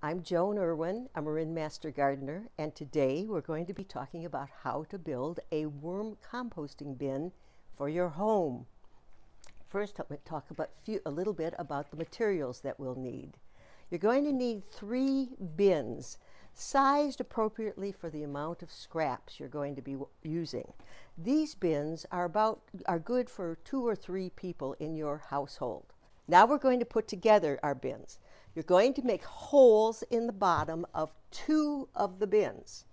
I'm Joan Irwin. A Marin Master Gardener, and today we're going to be talking about how to build a worm composting bin for your home. First, I'm talk about few, a little bit about the materials that we'll need. You're going to need three bins sized appropriately for the amount of scraps you're going to be using. These bins are about are good for two or three people in your household. Now we're going to put together our bins. You're going to make holes in the bottom of two of the bins.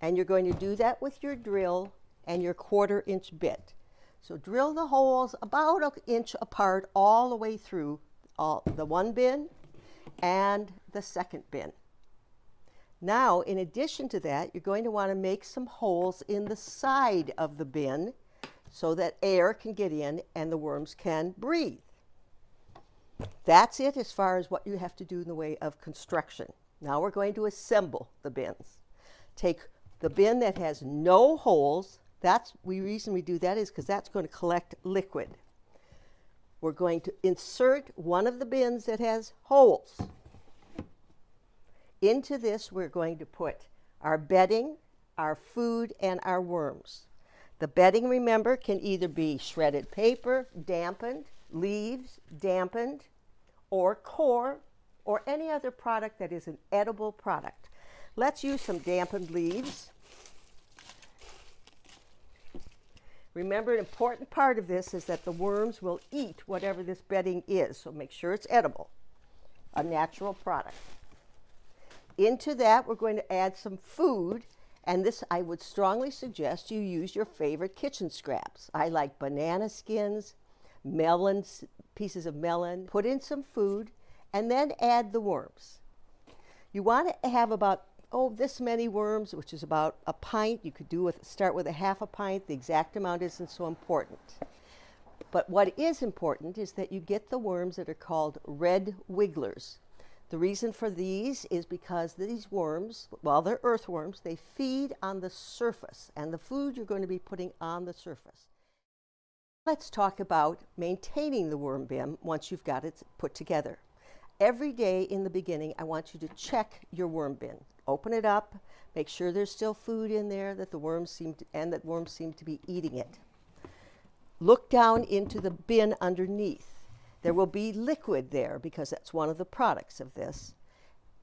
And you're going to do that with your drill and your quarter inch bit. So drill the holes about an inch apart all the way through all, the one bin and the second bin. Now, in addition to that, you're going to want to make some holes in the side of the bin so that air can get in and the worms can breathe. That's it as far as what you have to do in the way of construction. Now we're going to assemble the bins. Take the bin that has no holes. That's the reason we do that is because that's going to collect liquid. We're going to insert one of the bins that has holes. Into this, we're going to put our bedding, our food, and our worms. The bedding, remember, can either be shredded paper, dampened, leaves, dampened, or core, or any other product that is an edible product. Let's use some dampened leaves. Remember, an important part of this is that the worms will eat whatever this bedding is, so make sure it's edible, a natural product. Into that, we're going to add some food, and this I would strongly suggest you use your favorite kitchen scraps. I like banana skins, melons, pieces of melon, put in some food, and then add the worms. You want to have about, oh, this many worms, which is about a pint. You could do with, start with a half a pint. The exact amount isn't so important. But what is important is that you get the worms that are called red wigglers. The reason for these is because these worms, well, they're earthworms, they feed on the surface, and the food you're going to be putting on the surface. Let's talk about maintaining the worm bin once you've got it put together. Every day in the beginning, I want you to check your worm bin. Open it up, make sure there's still food in there that the worms seem to, and that worms seem to be eating it. Look down into the bin underneath. There will be liquid there because that's one of the products of this.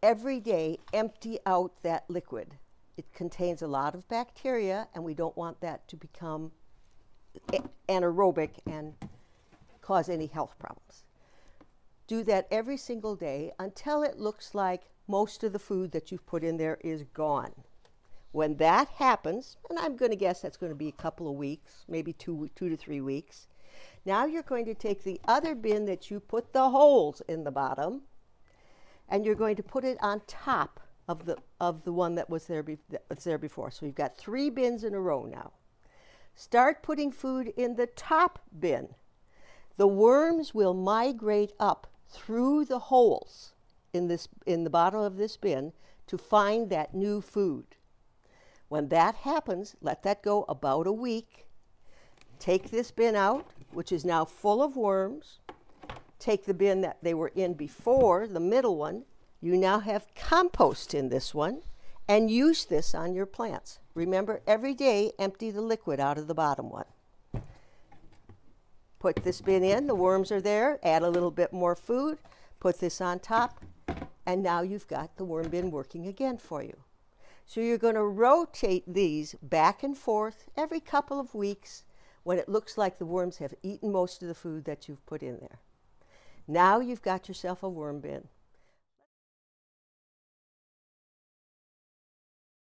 Every day, empty out that liquid. It contains a lot of bacteria, and we don't want that to become anaerobic and cause any health problems. Do that every single day until it looks like most of the food that you've put in there is gone. When that happens, and I'm going to guess that's going to be a couple of weeks, maybe two, two to three weeks, now you're going to take the other bin that you put the holes in the bottom, and you're going to put it on top of the, of the one that was there, be, that was there before. So you've got three bins in a row now. Start putting food in the top bin. The worms will migrate up through the holes in, this, in the bottom of this bin to find that new food. When that happens, let that go about a week. Take this bin out, which is now full of worms. Take the bin that they were in before, the middle one. You now have compost in this one and use this on your plants. Remember, every day empty the liquid out of the bottom one. Put this bin in, the worms are there, add a little bit more food, put this on top, and now you've got the worm bin working again for you. So you're going to rotate these back and forth every couple of weeks when it looks like the worms have eaten most of the food that you've put in there. Now you've got yourself a worm bin.